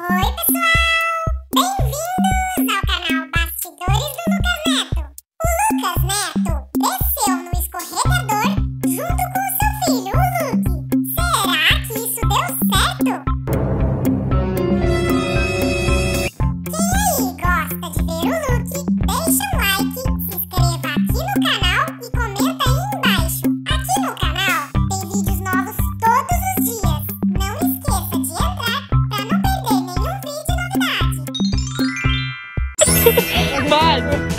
Oi, pessoal! Mas.